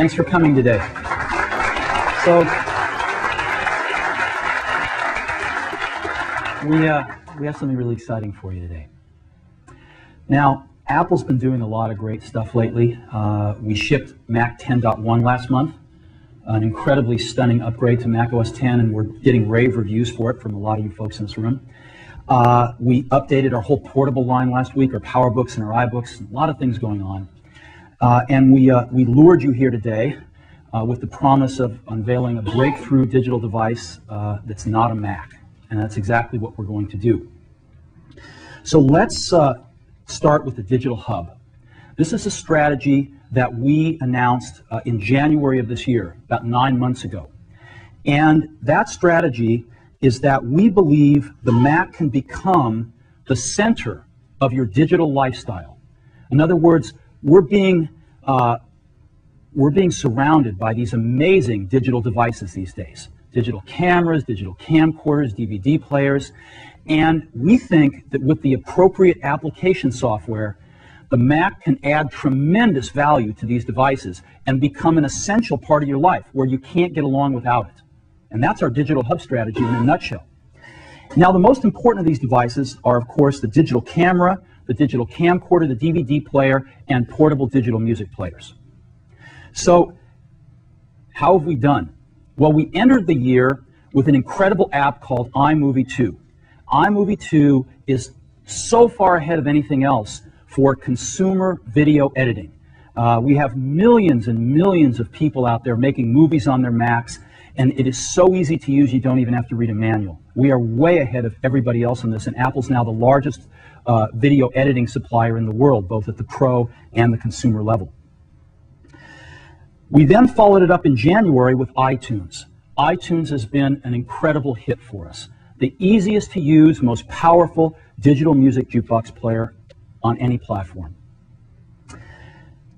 Thanks for coming today. So, we, uh, we have something really exciting for you today. Now, Apple's been doing a lot of great stuff lately. Uh, we shipped Mac 10.1 last month, an incredibly stunning upgrade to Mac OS 10, and we're getting rave reviews for it from a lot of you folks in this room. Uh, we updated our whole portable line last week, our PowerBooks and our iBooks, a lot of things going on. Uh, and we, uh, we lured you here today uh, with the promise of unveiling a breakthrough digital device uh, that's not a Mac. And that's exactly what we're going to do. So let's uh, start with the Digital Hub. This is a strategy that we announced uh, in January of this year, about nine months ago. And that strategy is that we believe the Mac can become the center of your digital lifestyle. In other words, we're being uh, we're being surrounded by these amazing digital devices these days digital cameras, digital camcorders, DVD players. And we think that with the appropriate application software, the Mac can add tremendous value to these devices and become an essential part of your life where you can't get along without it. And that's our digital hub strategy in a nutshell. Now, the most important of these devices are, of course, the digital camera, the digital camcorder, the DVD player, and portable digital music players. So, how have we done? Well, we entered the year with an incredible app called iMovie 2. iMovie 2 is so far ahead of anything else for consumer video editing. Uh, we have millions and millions of people out there making movies on their Macs, and it is so easy to use you don't even have to read a manual. We are way ahead of everybody else on this, and Apple's now the largest uh, video editing supplier in the world, both at the pro and the consumer level. We then followed it up in January with iTunes. iTunes has been an incredible hit for us. The easiest to use, most powerful digital music jukebox player on any platform.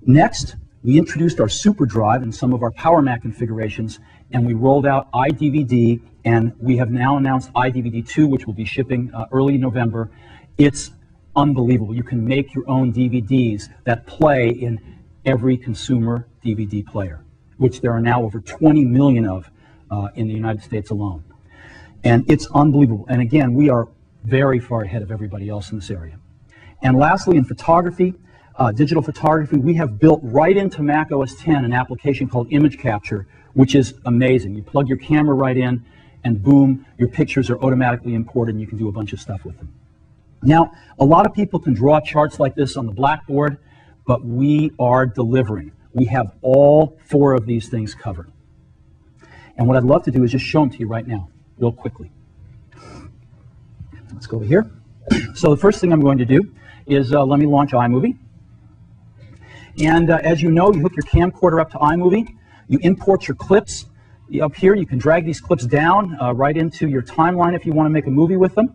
Next, we introduced our SuperDrive and some of our Power Mac configurations, and we rolled out iDVD, and we have now announced iDVD 2, which will be shipping uh, early November. It's unbelievable. You can make your own DVDs that play in every consumer DVD player, which there are now over 20 million of uh, in the United States alone. And it's unbelievable. And again, we are very far ahead of everybody else in this area. And lastly, in photography, uh, digital photography, we have built right into Mac OS 10 an application called Image Capture, which is amazing. You plug your camera right in, and boom, your pictures are automatically imported, and you can do a bunch of stuff with them. Now, a lot of people can draw charts like this on the blackboard, but we are delivering. We have all four of these things covered. And what I'd love to do is just show them to you right now, real quickly. Let's go over here. So the first thing I'm going to do is uh, let me launch iMovie. And uh, as you know, you hook your camcorder up to iMovie. You import your clips. Up here, you can drag these clips down uh, right into your timeline if you want to make a movie with them.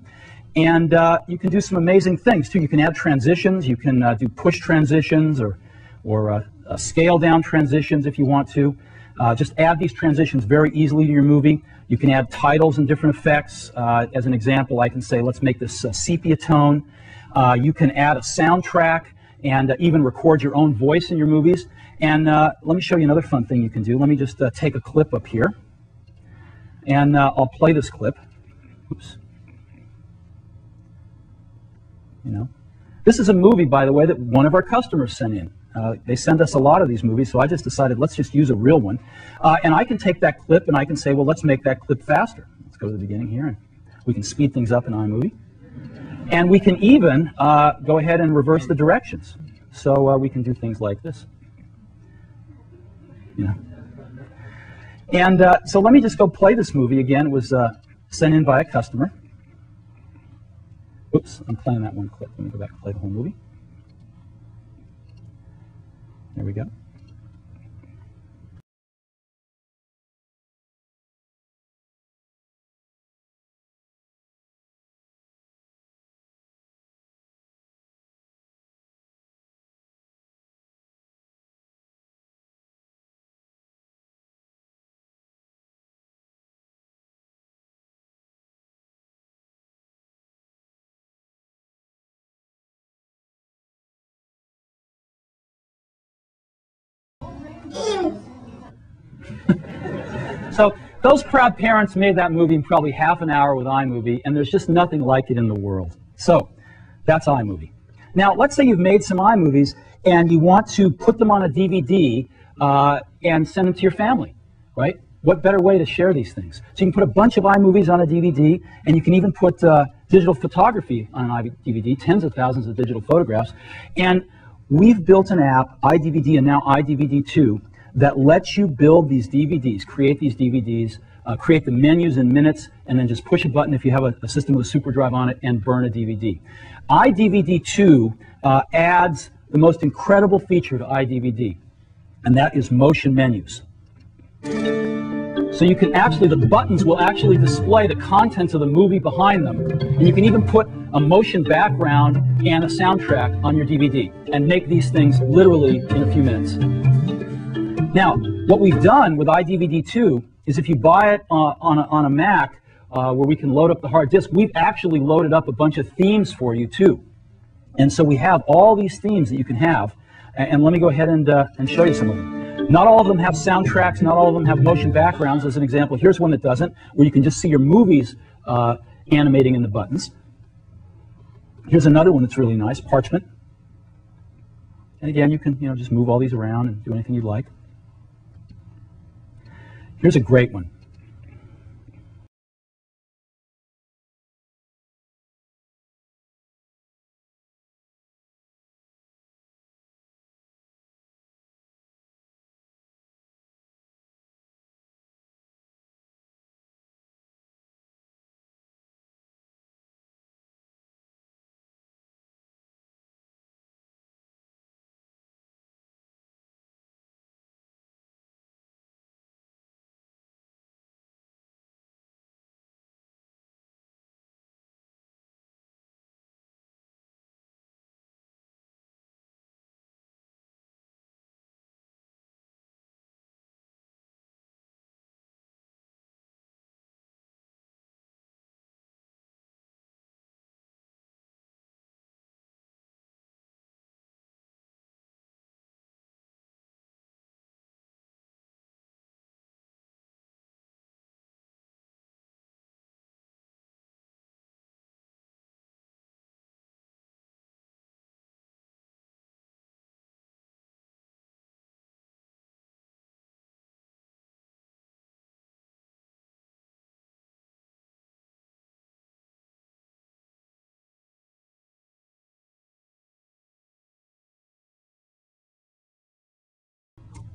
And uh, you can do some amazing things too. You can add transitions. You can uh, do push transitions or, or uh, uh scale down transitions if you want to. Uh, just add these transitions very easily to your movie. You can add titles and different effects. Uh, as an example, I can say, let's make this sepia tone. you can add a soundtrack and even record your own voice in your movies. And let me show you another fun thing you can do. Let me just take a clip up here. And I'll play this clip. Oops. You know, this is a movie, by the way, that one of our customers sent in. Uh, they send us a lot of these movies, so I just decided let's just use a real one. Uh, and I can take that clip and I can say, well, let's make that clip faster. Let's go to the beginning here, and we can speed things up in iMovie. And we can even uh, go ahead and reverse the directions. So uh, we can do things like this. Yeah. And uh, so let me just go play this movie again. It was uh, sent in by a customer. Oops, I'm playing that one clip. Let me go back and play the whole movie. There we go. so those proud parents made that movie in probably half an hour with iMovie, and there's just nothing like it in the world. So that's iMovie. Now, let's say you've made some iMovies and you want to put them on a DVD uh, and send them to your family, right? What better way to share these things? So you can put a bunch of iMovies on a DVD, and you can even put uh, digital photography on an DVD, tens of thousands of digital photographs. And we've built an app, iDVD and now iDVD2, that lets you build these DVDs, create these DVDs, uh, create the menus in minutes, and then just push a button if you have a, a system with a super on it and burn a DVD. iDVD2 uh, adds the most incredible feature to iDVD, and that is motion menus. So you can actually, the buttons will actually display the contents of the movie behind them. And you can even put a motion background and a soundtrack on your DVD and make these things literally in a few minutes. Now, what we've done with iDVD2 is if you buy it uh, on, a, on a Mac uh, where we can load up the hard disk, we've actually loaded up a bunch of themes for you too. And so we have all these themes that you can have. And, and let me go ahead and, uh, and show you some of them. Not all of them have soundtracks, not all of them have motion backgrounds. As an example, here's one that doesn't, where you can just see your movies uh, animating in the buttons. Here's another one that's really nice, Parchment. And again, you can you know, just move all these around and do anything you'd like. Here's a great one.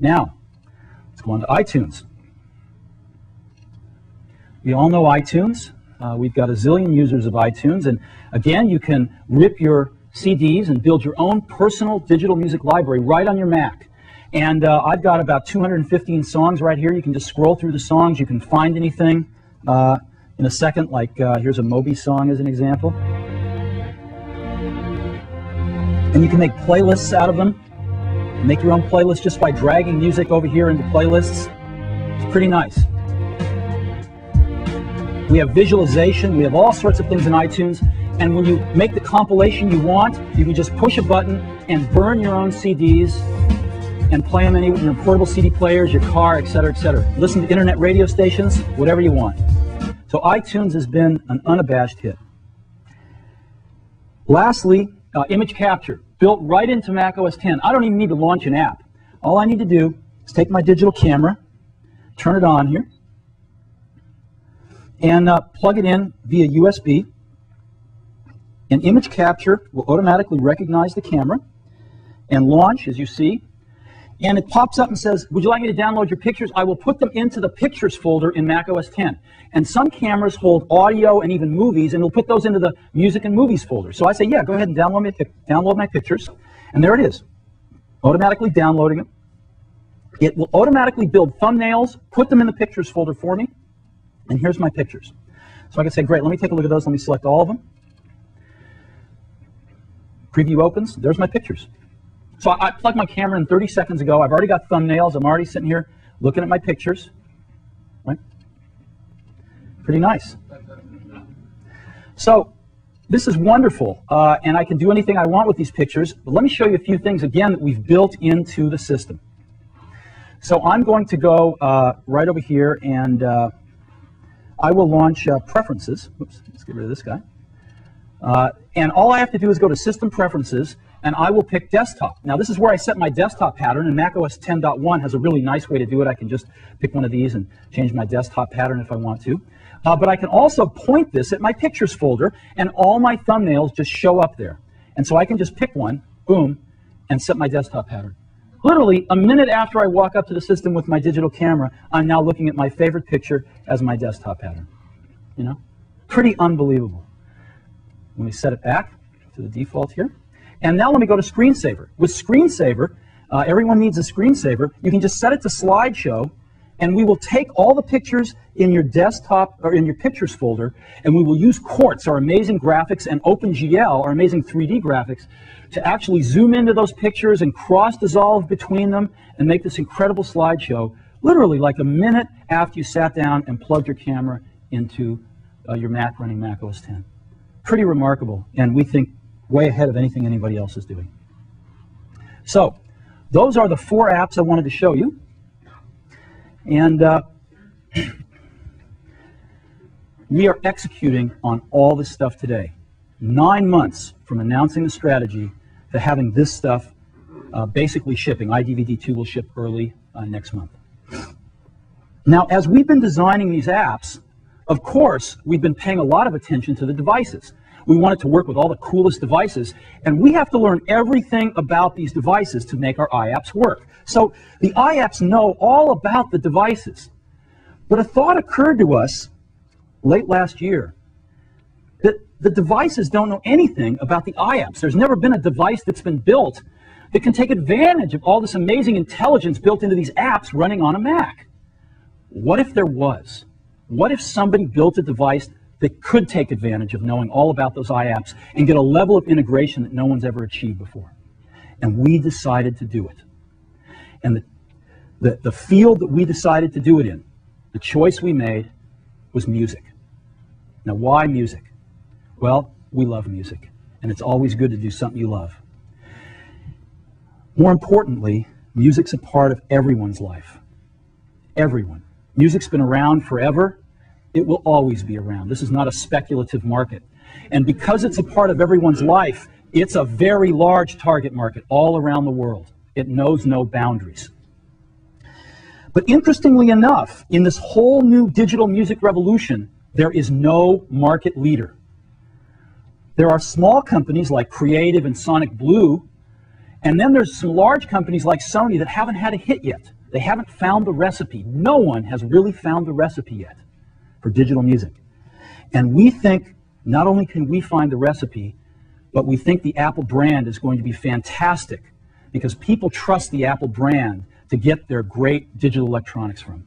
Now, let's go on to iTunes. We all know iTunes. Uh, we've got a zillion users of iTunes, and again, you can rip your CDs and build your own personal digital music library right on your Mac. And uh, I've got about 215 songs right here. You can just scroll through the songs. You can find anything uh, in a second, like uh, here's a Moby song as an example. And you can make playlists out of them. Make your own playlist just by dragging music over here into playlists. It's pretty nice. We have visualization. We have all sorts of things in iTunes. And when you make the compilation you want, you can just push a button and burn your own CDs and play them in your portable CD players, your car, etc., etc. Listen to internet radio stations, whatever you want. So iTunes has been an unabashed hit. Lastly, uh, image capture built right into Mac OS 10. I don't even need to launch an app. All I need to do is take my digital camera, turn it on here, and uh, plug it in via USB. And image capture will automatically recognize the camera and launch, as you see, and it pops up and says, would you like me to download your pictures? I will put them into the pictures folder in Mac OS 10. And some cameras hold audio and even movies, and it'll put those into the music and movies folder. So I say, yeah, go ahead and download, my, download my pictures. And there it is, automatically downloading them. It will automatically build thumbnails, put them in the pictures folder for me. And here's my pictures. So I can say, great, let me take a look at those. Let me select all of them. Preview opens. There's my pictures. So I, I plugged my camera in 30 seconds ago. I've already got thumbnails. I'm already sitting here looking at my pictures. Right? Pretty nice. So this is wonderful, uh, and I can do anything I want with these pictures. But let me show you a few things, again, that we've built into the system. So I'm going to go uh, right over here and uh, I will launch uh, preferences. Oops, let's get rid of this guy. Uh, and all I have to do is go to System Preferences, and I will pick Desktop. Now, this is where I set my desktop pattern, and macOS 10.1 has a really nice way to do it. I can just pick one of these and change my desktop pattern if I want to. Uh, but I can also point this at my Pictures folder, and all my thumbnails just show up there. And so I can just pick one, boom, and set my desktop pattern. Literally, a minute after I walk up to the system with my digital camera, I'm now looking at my favorite picture as my desktop pattern. You know? Pretty unbelievable. Let me set it back to the default here. And now let me go to screensaver. With screensaver, uh, everyone needs a screensaver. You can just set it to slideshow, and we will take all the pictures in your desktop or in your pictures folder, and we will use Quartz, our amazing graphics, and OpenGL, our amazing 3D graphics, to actually zoom into those pictures and cross dissolve between them and make this incredible slideshow literally like a minute after you sat down and plugged your camera into uh, your Mac running Mac OS X. pretty remarkable, and we think way ahead of anything anybody else is doing. So, those are the four apps I wanted to show you. And uh, we are executing on all this stuff today. Nine months from announcing the strategy to having this stuff uh, basically shipping. iDVD 2 will ship early uh, next month. Now, as we've been designing these apps, of course, we've been paying a lot of attention to the devices. We want it to work with all the coolest devices, and we have to learn everything about these devices to make our iApps work. So the iApps know all about the devices. But a thought occurred to us late last year that the devices don't know anything about the iApps. There's never been a device that's been built that can take advantage of all this amazing intelligence built into these apps running on a Mac. What if there was? What if somebody built a device that could take advantage of knowing all about those iApps and get a level of integration that no one's ever achieved before? And we decided to do it. And the, the, the field that we decided to do it in, the choice we made was music. Now, why music? Well, we love music, and it's always good to do something you love. More importantly, music's a part of everyone's life. Everyone. Music's been around forever, it will always be around. This is not a speculative market. And because it's a part of everyone's life, it's a very large target market all around the world. It knows no boundaries. But interestingly enough, in this whole new digital music revolution, there is no market leader. There are small companies like Creative and Sonic Blue, and then there's some large companies like Sony that haven't had a hit yet. They haven't found the recipe. No one has really found the recipe yet for digital music. And we think not only can we find the recipe, but we think the Apple brand is going to be fantastic because people trust the Apple brand to get their great digital electronics from.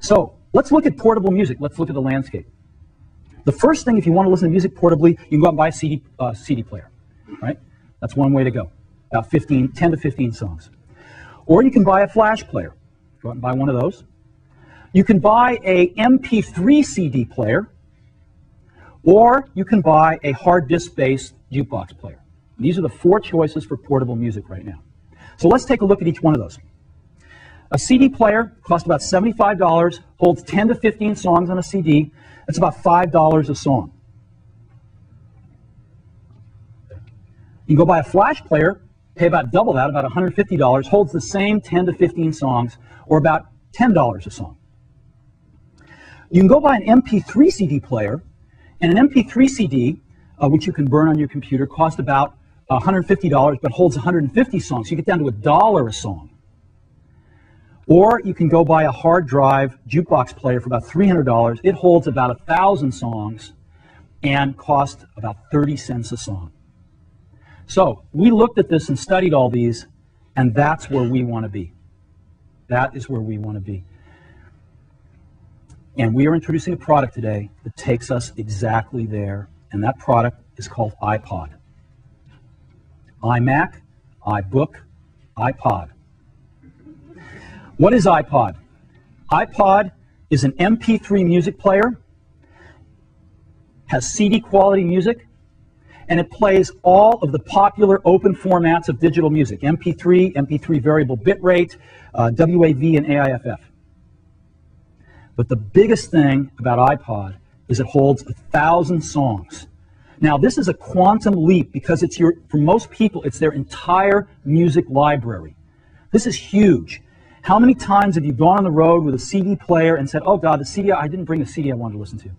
So let's look at portable music. Let's look at the landscape. The first thing, if you want to listen to music portably, you can go out and buy a CD, uh, CD player, right? That's one way to go. About 15, 10 to 15 songs. Or you can buy a flash player. Go out and buy one of those. You can buy a MP3 CD player, or you can buy a hard disk-based jukebox player. These are the four choices for portable music right now. So let's take a look at each one of those. A CD player costs about $75, holds 10 to 15 songs on a CD. That's about $5 a song. You can go buy a flash player, pay about double that, about $150, holds the same 10 to 15 songs, or about $10 a song. You can go buy an MP3 CD player, and an MP3 CD, uh, which you can burn on your computer, costs about $150 but holds 150 songs. So you get down to a dollar a song. Or you can go buy a hard drive jukebox player for about $300. It holds about 1,000 songs and costs about 30 cents a song. So we looked at this and studied all these, and that's where we want to be. That is where we want to be. And we are introducing a product today that takes us exactly there. And that product is called iPod. iMac, iBook, iPod. What is iPod? iPod is an MP3 music player, has CD quality music, and it plays all of the popular open formats of digital music MP3, MP3 variable bitrate, uh, WAV, and AIFF. But the biggest thing about iPod is it holds a thousand songs. Now, this is a quantum leap because it's your, for most people, it's their entire music library. This is huge. How many times have you gone on the road with a CD player and said, oh God, the CD, I didn't bring the CD I wanted to listen to?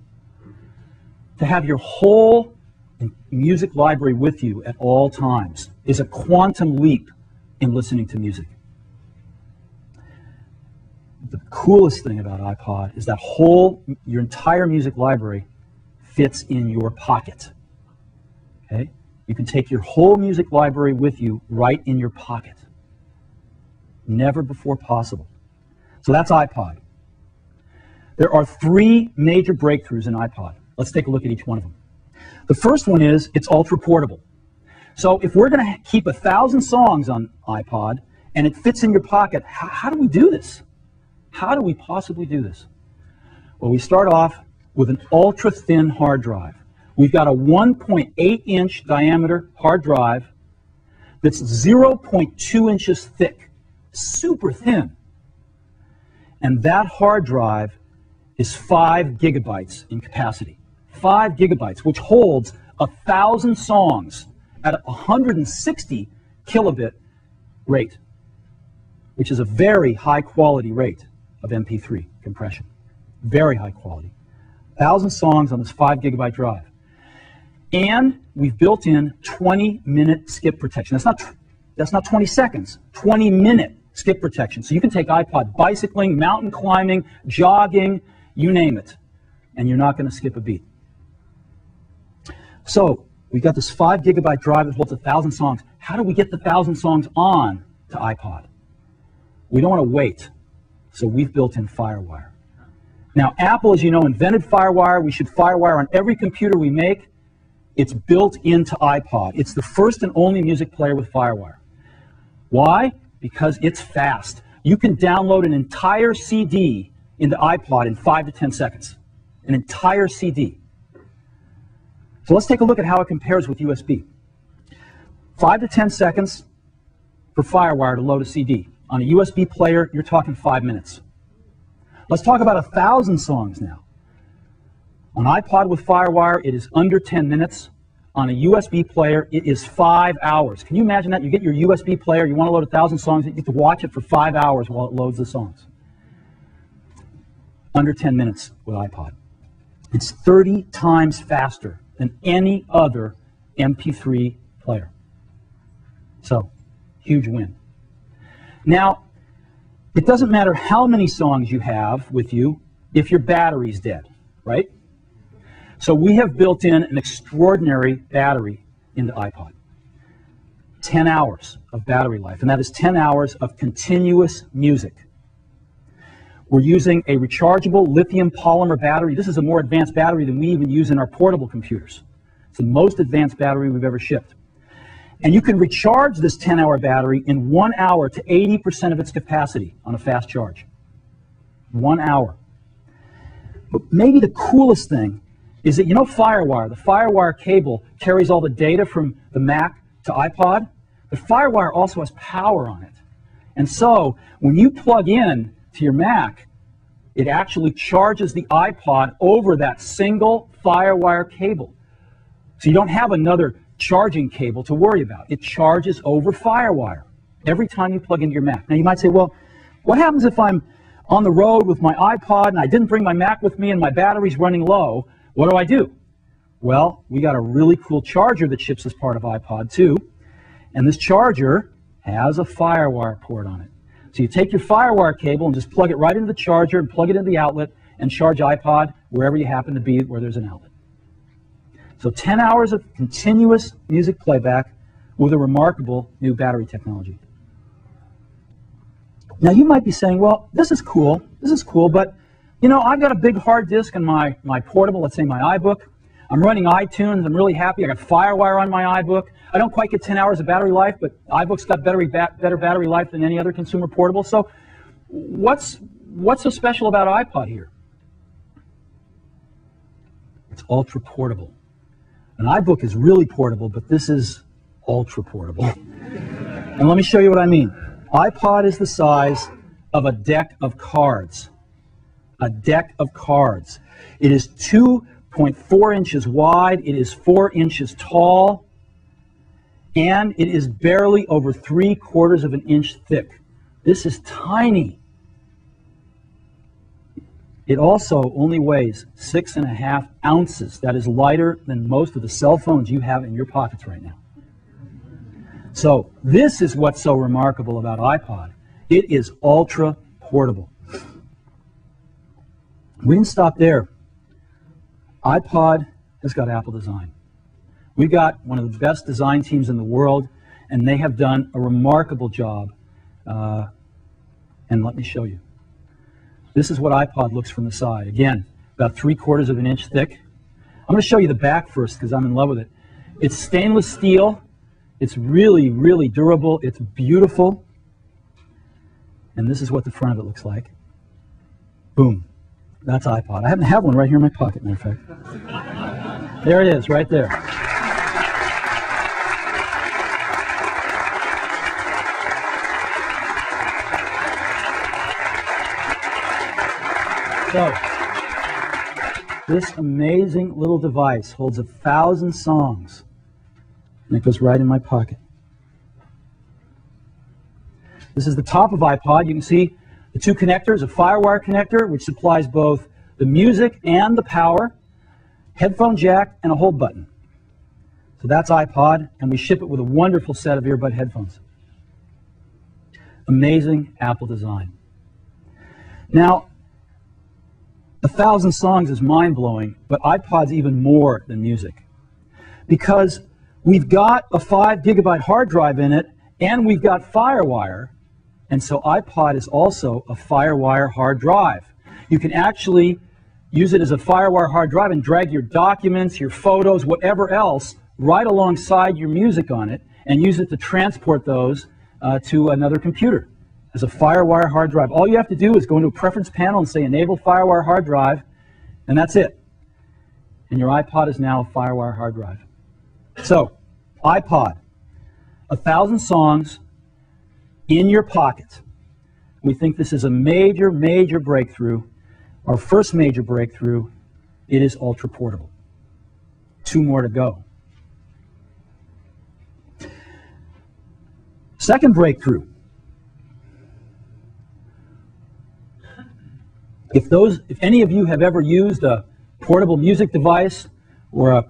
To have your whole music library with you at all times is a quantum leap in listening to music. The coolest thing about iPod is that whole, your entire music library fits in your pocket. Okay? You can take your whole music library with you right in your pocket. Never before possible. So that's iPod. There are three major breakthroughs in iPod. Let's take a look at each one of them. The first one is it's ultra portable. So if we're going to keep a thousand songs on iPod and it fits in your pocket, how, how do we do this? How do we possibly do this? Well, we start off with an ultra thin hard drive. We've got a 1.8 inch diameter hard drive that's 0.2 inches thick, super thin. And that hard drive is 5 gigabytes in capacity. 5 gigabytes, which holds a thousand songs at 160 kilobit rate, which is a very high quality rate of MP3 compression. Very high quality. 1,000 songs on this 5 gigabyte drive. And we've built in 20 minute skip protection. That's not, that's not 20 seconds, 20 minute skip protection. So you can take iPod bicycling, mountain climbing, jogging, you name it, and you're not going to skip a beat. So we've got this 5 gigabyte drive that holds 1,000 songs. How do we get the 1,000 songs on to iPod? We don't want to wait, so we've built in FireWire. Now, Apple, as you know, invented FireWire. We should FireWire on every computer we make. It's built into iPod. It's the first and only music player with FireWire. Why? Because it's fast. You can download an entire CD into iPod in 5 to 10 seconds. An entire CD. So let's take a look at how it compares with USB. 5 to 10 seconds for FireWire to load a CD. On a USB player, you're talking 5 minutes. Let's talk about a 1,000 songs now. On iPod with FireWire, it is under 10 minutes. On a USB player, it is five hours. Can you imagine that? You get your USB player, you want to load a thousand songs, you get to watch it for five hours while it loads the songs. Under 10 minutes with iPod. It's 30 times faster than any other MP3 player. So, huge win. Now, it doesn't matter how many songs you have with you if your battery's dead, right? So we have built in an extraordinary battery into iPod. 10 hours of battery life, and that is 10 hours of continuous music. We're using a rechargeable lithium polymer battery. This is a more advanced battery than we even use in our portable computers. It's the most advanced battery we've ever shipped. And you can recharge this 10 hour battery in one hour to 80% of its capacity on a fast charge. One hour. But maybe the coolest thing is that you know FireWire, the FireWire cable carries all the data from the Mac to iPod, but FireWire also has power on it. And so when you plug in to your Mac, it actually charges the iPod over that single FireWire cable. So you don't have another charging cable to worry about. It charges over FireWire every time you plug into your Mac. Now you might say, well, what happens if I'm on the road with my iPod and I didn't bring my Mac with me and my battery's running low? What do I do? Well, we got a really cool charger that ships as part of iPod 2, and this charger has a FireWire port on it. So you take your FireWire cable and just plug it right into the charger and plug it into the outlet and charge iPod wherever you happen to be where there's an outlet. So 10 hours of continuous music playback with a remarkable new battery technology. Now you might be saying, well, this is cool, this is cool, but you know, I've got a big hard disk in my, my portable, let's say my iBook. I'm running iTunes. I'm really happy. I got FireWire on my iBook. I don't quite get 10 hours of battery life, but iBook's got better, better battery life than any other consumer portable. So what's, what's so special about iPod here? It's ultra portable. An iBook is really portable, but this is ultra portable. and let me show you what I mean. iPod is the size of a deck of cards. A deck of cards. It is 2.4 inches wide, it is 4 inches tall, and it is barely over 3 quarters of an inch thick. This is tiny. It also only weighs six and a half ounces. That is lighter than most of the cell phones you have in your pockets right now. So this is what's so remarkable about iPod. It is ultra portable. We didn't stop there. iPod has got Apple design. We've got one of the best design teams in the world, and they have done a remarkable job. Uh, and let me show you. This is what iPod looks from the side. Again, about three quarters of an inch thick. I'm going to show you the back first because I'm in love with it. It's stainless steel. It's really, really durable. It's beautiful. And this is what the front of it looks like. Boom. That's iPod. I happen to have one right here in my pocket, matter of fact. There it is, right there. So, this amazing little device holds a thousand songs, and it goes right in my pocket. This is the top of iPod. You can see the two connectors, a FireWire connector, which supplies both the music and the power, headphone jack, and a hold button. So that's iPod, and we ship it with a wonderful set of earbud headphones. Amazing Apple design. Now, a thousand songs is mind blowing, but iPod's even more than music. Because we've got a five gigabyte hard drive in it, and we've got Firewire, and so iPod is also a Firewire hard drive. You can actually use it as a Firewire hard drive and drag your documents, your photos, whatever else, right alongside your music on it, and use it to transport those uh, to another computer as a FireWire hard drive. All you have to do is go into a preference panel and say enable FireWire hard drive, and that's it. And your iPod is now a FireWire hard drive. So, iPod, a thousand songs in your pocket. We think this is a major, major breakthrough. Our first major breakthrough, it is ultra portable. Two more to go. Second breakthrough, If those, if any of you have ever used a portable music device or a,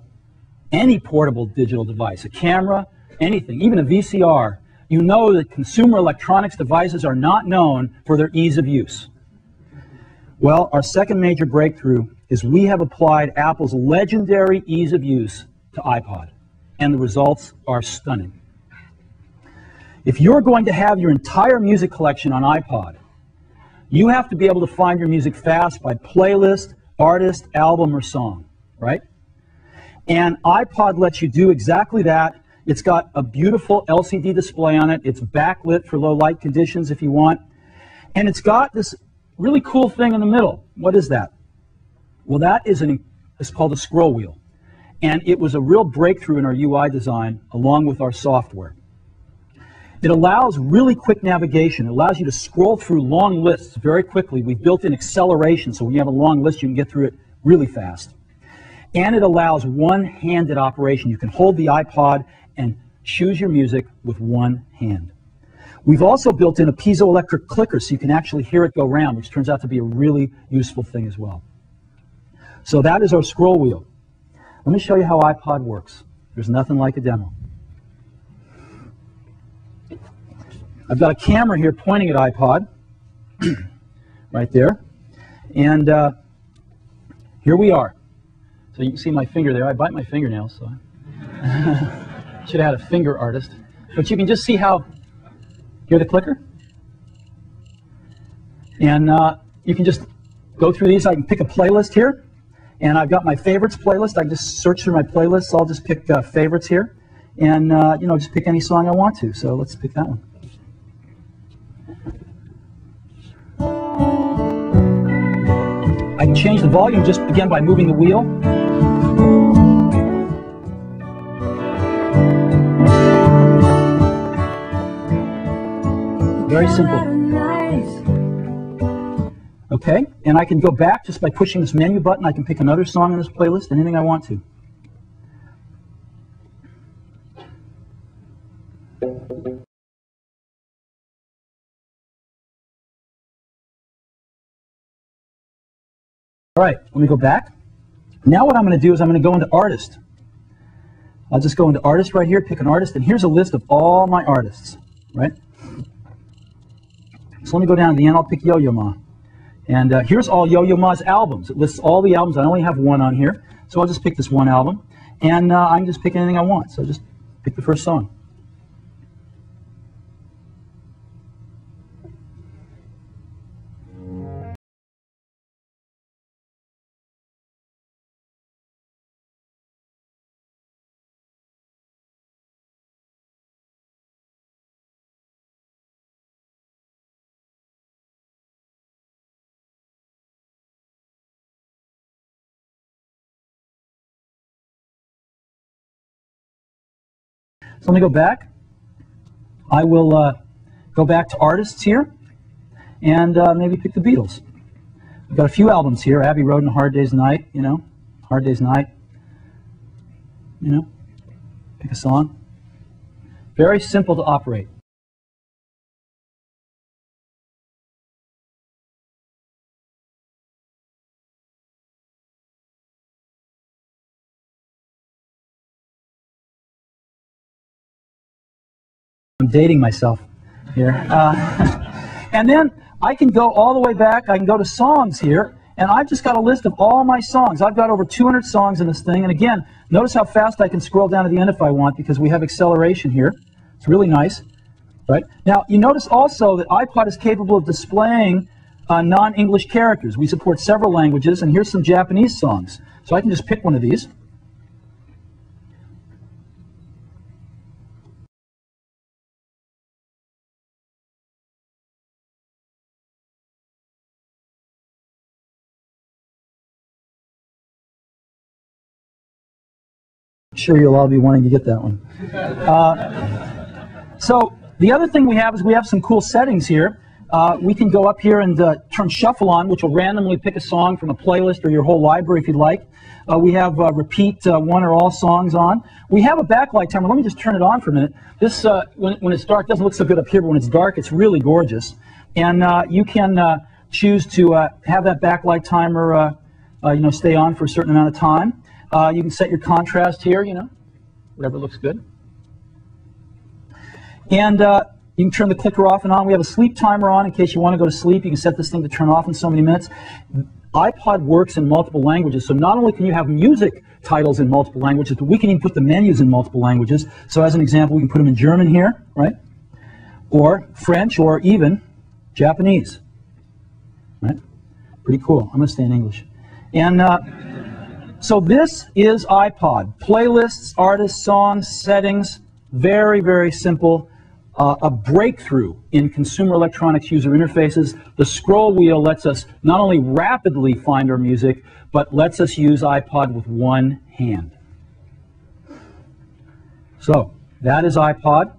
any portable digital device, a camera, anything, even a VCR, you know that consumer electronics devices are not known for their ease of use. Well, our second major breakthrough is we have applied Apple's legendary ease of use to iPod, and the results are stunning. If you're going to have your entire music collection on iPod, you have to be able to find your music fast by playlist, artist, album, or song, right? And iPod lets you do exactly that. It's got a beautiful LCD display on it. It's backlit for low light conditions if you want. And it's got this really cool thing in the middle. What is that? Well, that is an, it's called a scroll wheel. And it was a real breakthrough in our UI design along with our software. It allows really quick navigation. It allows you to scroll through long lists very quickly. We've built in acceleration, so when you have a long list, you can get through it really fast. And it allows one-handed operation. You can hold the iPod and choose your music with one hand. We've also built in a piezoelectric clicker so you can actually hear it go round, which turns out to be a really useful thing as well. So that is our scroll wheel. Let me show you how iPod works. There's nothing like a demo. I've got a camera here pointing at iPod, right there. And uh, here we are. So you can see my finger there. I bite my fingernails, so should have had a finger artist. But you can just see how, hear the clicker? And uh, you can just go through these. I can pick a playlist here. And I've got my favorites playlist. I just search through my playlists. I'll just pick uh, favorites here. And, uh, you know, just pick any song I want to. So let's pick that one. I change the volume just again by moving the wheel. Very simple. Okay, and I can go back just by pushing this menu button. I can pick another song in this playlist, anything I want to. Right, let me go back. Now what I'm going to do is I'm going to go into Artist. I'll just go into Artist right here, pick an artist, and here's a list of all my artists, right? So let me go down to the end. I'll pick Yo-Yo Ma. And uh, here's all Yo-Yo Ma's albums. It lists all the albums. I only have one on here, so I'll just pick this one album. And uh, I can just pick anything I want. So just pick the first song. So let me go back. I will uh, go back to artists here and uh, maybe pick the Beatles. I've got a few albums here. Abbey Road and Hard Day's Night, you know, Hard Day's Night. You know, pick a song. Very simple to operate. I'm dating myself here. Uh, and then I can go all the way back. I can go to songs here, and I've just got a list of all my songs. I've got over 200 songs in this thing. And again, notice how fast I can scroll down to the end if I want because we have acceleration here. It's really nice. Right? Now, you notice also that iPod is capable of displaying uh, non-English characters. We support several languages, and here's some Japanese songs. So I can just pick one of these. Sure you'll all be wanting to get that one. Uh, so the other thing we have is we have some cool settings here. Uh, we can go up here and uh, turn shuffle on, which will randomly pick a song from a playlist or your whole library if you'd like. Uh, we have uh, repeat uh, one or all songs on. We have a backlight timer. Let me just turn it on for a minute. This, when, when it's dark, doesn't look so good up here, but when it's dark, it's really gorgeous. And you can choose to have that backlight timer, you know, stay on for a certain amount of time. Uh, you can set your contrast here, you know, whatever looks good. And uh, you can turn the clicker off and on. We have a sleep timer on in case you want to go to sleep. You can set this thing to turn off in so many minutes. iPod works in multiple languages, so not only can you have music titles in multiple languages, but we can even put the menus in multiple languages. So as an example, we can put them in German here, right? Or French, or even Japanese, right? Pretty cool. I'm going to stay in English. And uh, so this is iPod. Playlists, artists, songs, settings, very, very simple. Uh, a breakthrough in consumer electronics user interfaces. The scroll wheel lets us not only rapidly find our music, but lets us use iPod with one hand. So that is iPod.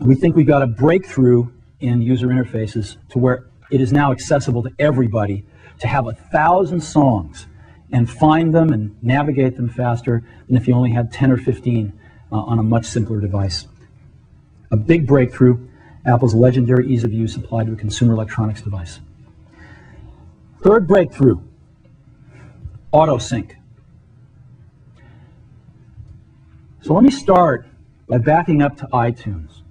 We think we've got a breakthrough in user interfaces to where it is now accessible to everybody to have a thousand songs and find them and navigate them faster than if you only had 10 or 15 uh, on a much simpler device. A big breakthrough, Apple's legendary ease of use applied to a consumer electronics device. Third breakthrough, AutoSync. So let me start by backing up to iTunes.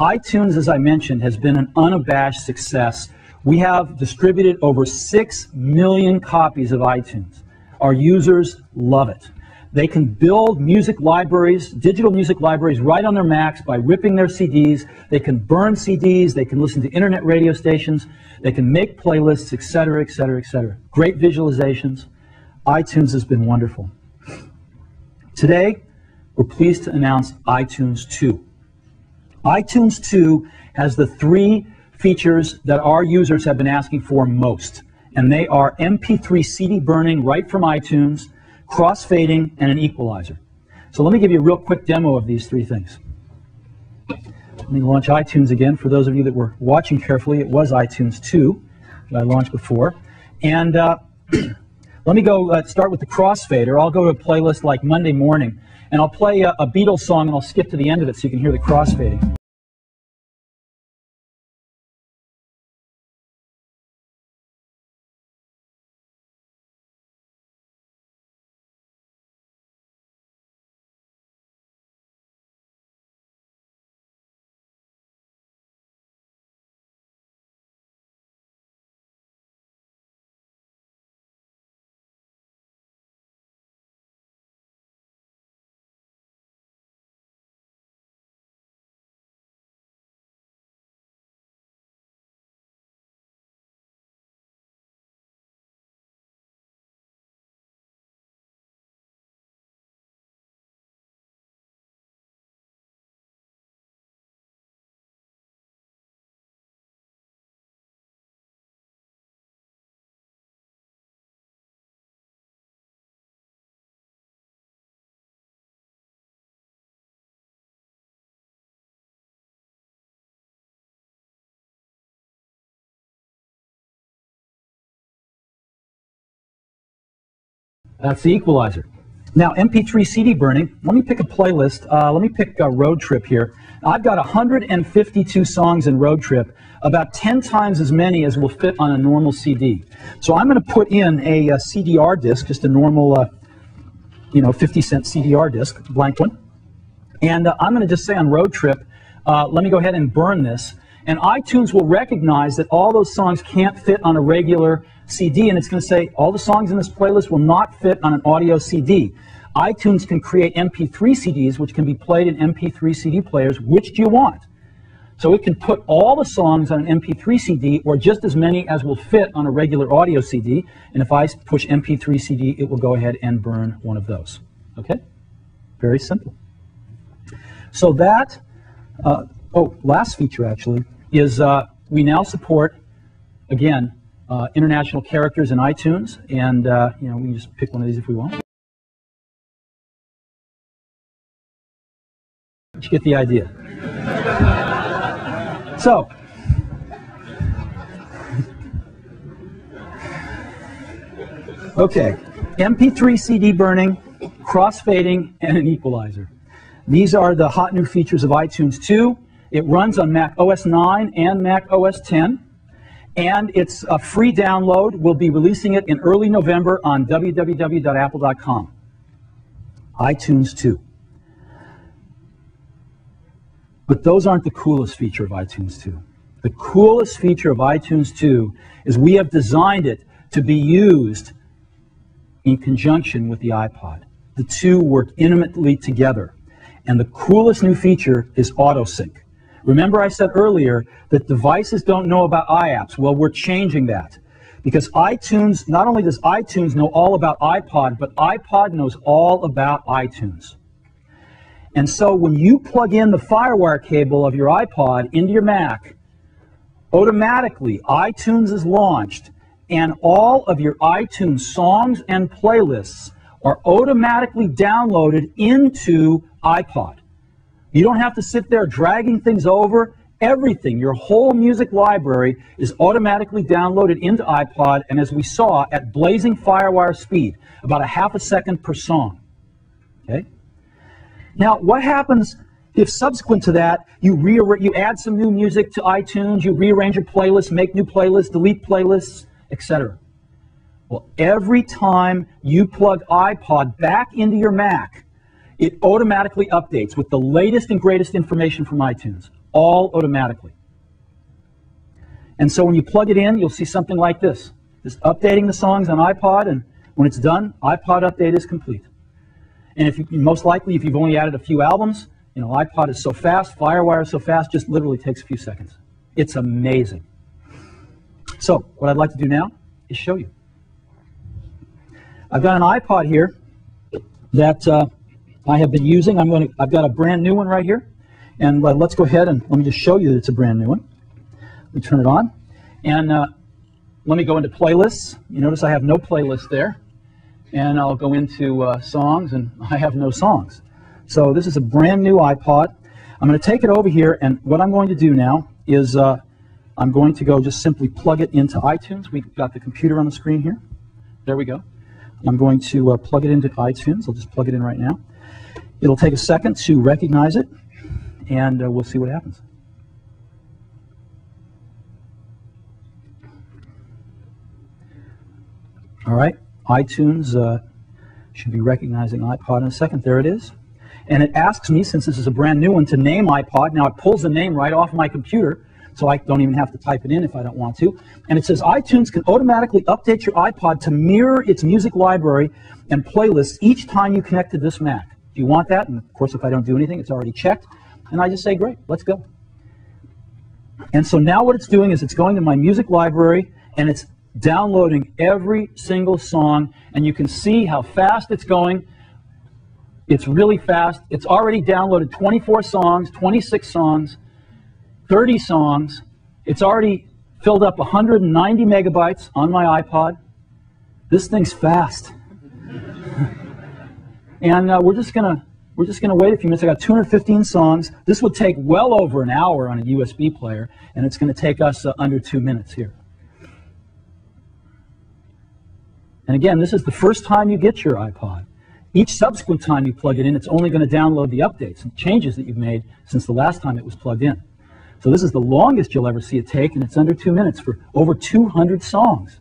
iTunes, as I mentioned, has been an unabashed success we have distributed over 6 million copies of iTunes. Our users love it. They can build music libraries, digital music libraries, right on their Macs by ripping their CDs. They can burn CDs. They can listen to internet radio stations. They can make playlists, etc., etc., etc. Great visualizations. iTunes has been wonderful. Today, we're pleased to announce iTunes 2. iTunes 2 has the three features that our users have been asking for most. And they are MP3 CD burning right from iTunes, crossfading, and an equalizer. So let me give you a real quick demo of these three things. Let me launch iTunes again. For those of you that were watching carefully, it was iTunes 2 that I launched before. And uh, let me go uh, start with the crossfader. I'll go to a playlist like Monday morning, and I'll play a, a Beatles song, and I'll skip to the end of it so you can hear the crossfading. That's the equalizer. Now, MP3 CD burning, let me pick a playlist. Uh, let me pick a Road Trip here. I've got 152 songs in Road Trip, about 10 times as many as will fit on a normal CD. So I'm going to put in a, a, CDR disc, just a normal, uh, you know, 50 cent CDR disc, blank one. And uh, I'm going to just say on Road Trip, uh, let me go ahead and burn this. And iTunes will recognize that all those songs can't fit on a regular CD, and it's going to say all the songs in this playlist will not fit on an audio CD. iTunes can create MP3 CDs, which can be played in MP3 CD players. Which do you want? So it can put all the songs on an MP3 CD, or just as many as will fit on a regular audio CD. And if I push MP3 CD, it will go ahead and burn one of those. Okay? Very simple. So that, uh, oh, last feature actually, is uh, we now support, again, uh, international characters in iTunes, and uh, you know we can just pick one of these if we want. You get the idea. so, okay, MP3 CD burning, crossfading, and an equalizer. These are the hot new features of iTunes 2. It runs on Mac OS 9 and Mac OS 10 and it's a free download. We'll be releasing it in early November on www.apple.com. iTunes 2. But those aren't the coolest feature of iTunes 2. The coolest feature of iTunes 2 is we have designed it to be used in conjunction with the iPod. The two work intimately together. And the coolest new feature is AutoSync. Remember I said earlier that devices don't know about iApps. Well, we're changing that. Because iTunes, not only does iTunes know all about iPod, but iPod knows all about iTunes. And so when you plug in the Firewire cable of your iPod into your Mac, automatically iTunes is launched and all of your iTunes songs and playlists are automatically downloaded into iPod. You don't have to sit there dragging things over. Everything, your whole music library is automatically downloaded into iPod, and as we saw, at blazing firewire speed, about a half a second per song. Okay? Now, what happens if subsequent to that, you, you add some new music to iTunes, you rearrange your playlist, make new playlists, delete playlists, etc.? Well, every time you plug iPod back into your Mac, it automatically updates with the latest and greatest information from iTunes, all automatically. And so when you plug it in, you'll see something like this. Just updating the songs on iPod, and when it's done, iPod update is complete. And if you, most likely, if you've only added a few albums, you know, iPod is so fast, FireWire is so fast, just literally takes a few seconds. It's amazing. So what I'd like to do now is show you. I've got an iPod here that uh, I have been using. I'm going to, I've got a brand new one right here. And uh, let's go ahead and let me just show you that it's a brand new one. Let me turn it on. And uh, let me go into playlists. You notice I have no playlist there. And I'll go into uh, songs, and I have no songs. So this is a brand new iPod. I'm going to take it over here, and what I'm going to do now is uh, I'm going to go just simply plug it into iTunes. We've got the computer on the screen here. There we go. I'm going to uh, plug it into iTunes. I'll just plug it in right now. It'll take a second to recognize it, and uh, we'll see what happens. All right, iTunes uh, should be recognizing iPod in a second. There it is. And it asks me, since this is a brand new one, to name iPod. Now it pulls the name right off my computer, so I don't even have to type it in if I don't want to. And it says iTunes can automatically update your iPod to mirror its music library and playlists each time you connect to this Mac. You want that? And of course, if I don't do anything, it's already checked. And I just say, great, let's go. And so now what it's doing is it's going to my music library and it's downloading every single song, and you can see how fast it's going. It's really fast. It's already downloaded 24 songs, 26 songs, 30 songs. It's already filled up 190 megabytes on my iPod. This thing's fast. and uh, we're just gonna we're just gonna wait a few minutes. I got 215 songs. This would take well over an hour on a USB player, and it's going to take us uh, under two minutes here. And again, this is the first time you get your iPod. Each subsequent time you plug it in, it's only going to download the updates and changes that you've made since the last time it was plugged in. So this is the longest you'll ever see it take, and it's under two minutes for over 200 songs.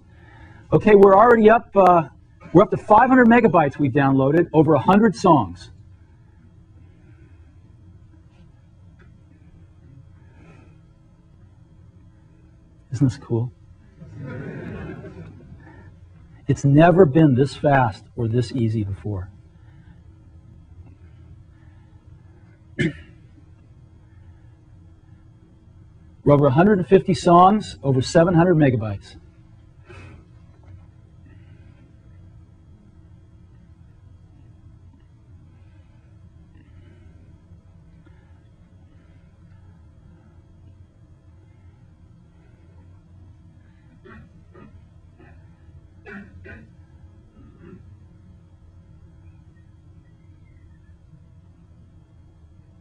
Okay, we're already up. Uh, we're up to 500 megabytes we've downloaded, over 100 songs. Isn't this cool? It's never been this fast or this easy before. We're over 150 songs, over 700 megabytes.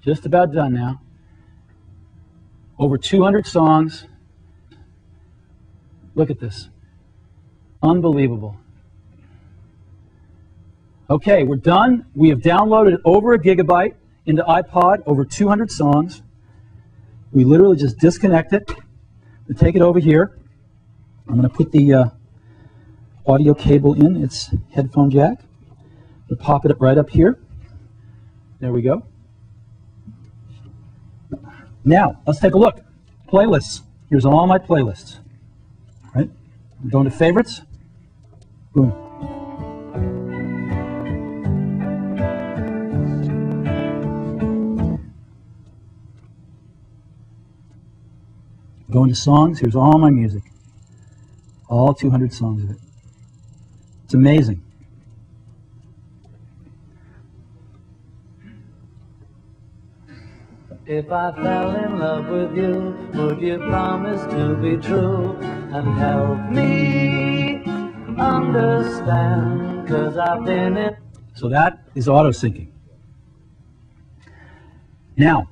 Just about done now. Over 200 songs. Look at this. Unbelievable. Okay, we're done. We have downloaded over a gigabyte into iPod, over 200 songs. We literally just disconnect it. We take it over here. I'm going to put the uh, audio cable in its headphone jack. We pop it right up here. There we go. Now, let's take a look. Playlists. Here's all my playlists. Right? I'm going to favorites. Boom. Going to songs. Here's all my music. All 200 songs of it. It's amazing. If I fell in love with you, would you promise to be true and help me understand? Cause I've been in. So that is auto syncing. Now,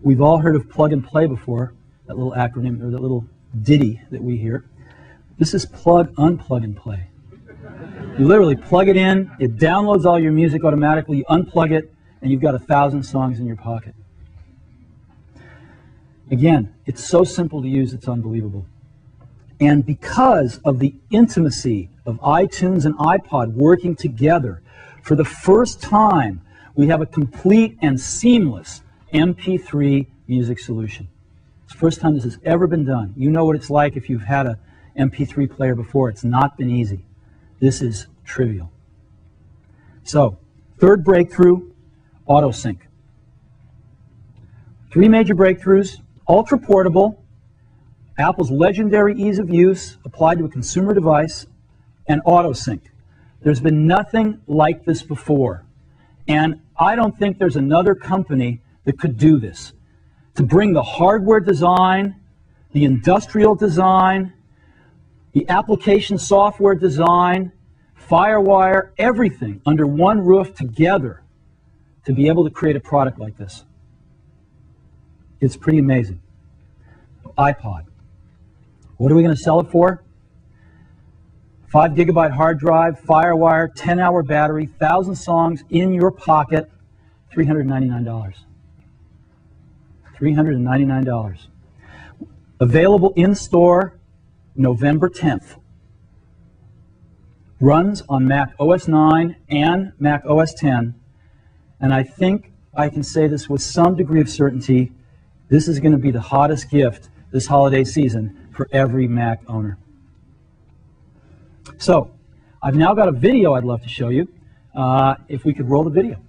we've all heard of plug and play before, that little acronym or that little ditty that we hear. This is plug, unplug, and play. You literally plug it in, it downloads all your music automatically, you unplug it, and you've got a thousand songs in your pocket. Again, it's so simple to use, it's unbelievable. And because of the intimacy of iTunes and iPod working together, for the first time, we have a complete and seamless MP3 music solution. It's the first time this has ever been done. You know what it's like if you've had a MP3 player before. It's not been easy. This is trivial. So, third breakthrough, AutoSync. Three major breakthroughs, ultra portable, Apple's legendary ease of use applied to a consumer device, and AutoSync. There's been nothing like this before. And I don't think there's another company that could do this. To bring the hardware design, the industrial design, the application software design, Firewire, everything under one roof together to be able to create a product like this. It's pretty amazing. iPod. What are we going to sell it for? 5 gigabyte hard drive, Firewire, 10 hour battery, 1,000 songs in your pocket, $399. $399. Available in store November 10th. Runs on Mac OS 9 and Mac OS 10. And I think I can say this with some degree of certainty. This is going to be the hottest gift this holiday season for every Mac owner. So, I've now got a video I'd love to show you. Uh, if we could roll the video.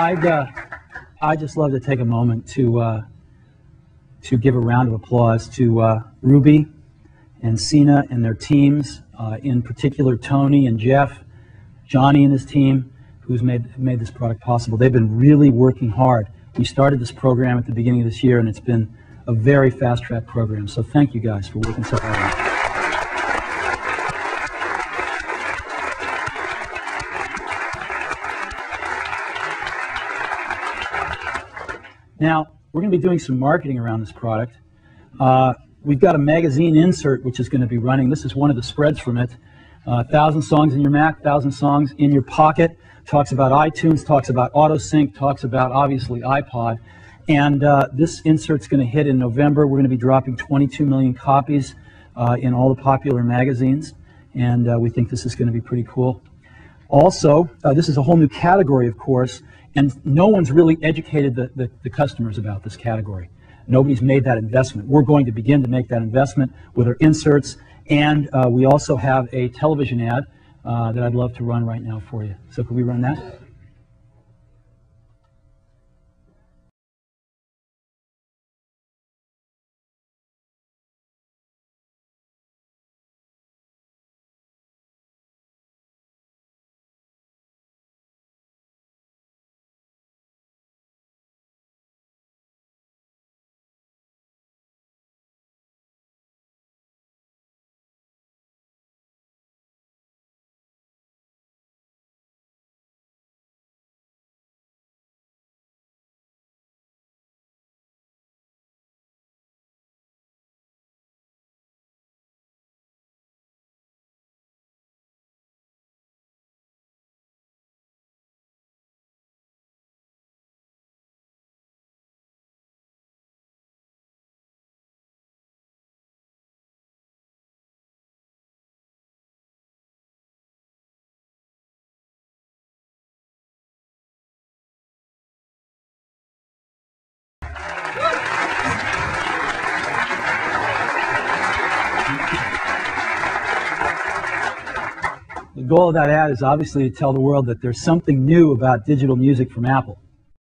I'd, uh, I'd just love to take a moment to, uh, to give a round of applause to uh, Ruby and Sina and their teams, uh, in particular Tony and Jeff, Johnny and his team, who's made, made this product possible. They've been really working hard. We started this program at the beginning of this year, and it's been a very fast track program. So thank you guys for working so hard. Now, we're going to be doing some marketing around this product. Uh, we've got a magazine insert which is going to be running. This is one of the spreads from it. Uh, thousand songs in your Mac, thousand songs in your pocket. Talks about iTunes, talks about AutoSync, talks about obviously iPod. And uh, this insert's going to hit in November. We're going to be dropping 22 million copies uh, in all the popular magazines. And uh, we think this is going to be pretty cool. Also, uh, this is a whole new category, of course. And no one's really educated the, the, the, customers about this category. Nobody's made that investment. We're going to begin to make that investment with our inserts. And uh, we also have a television ad uh, that I'd love to run right now for you. So could we run that? Goal of that ad is obviously to tell the world that there's something new about digital music from Apple.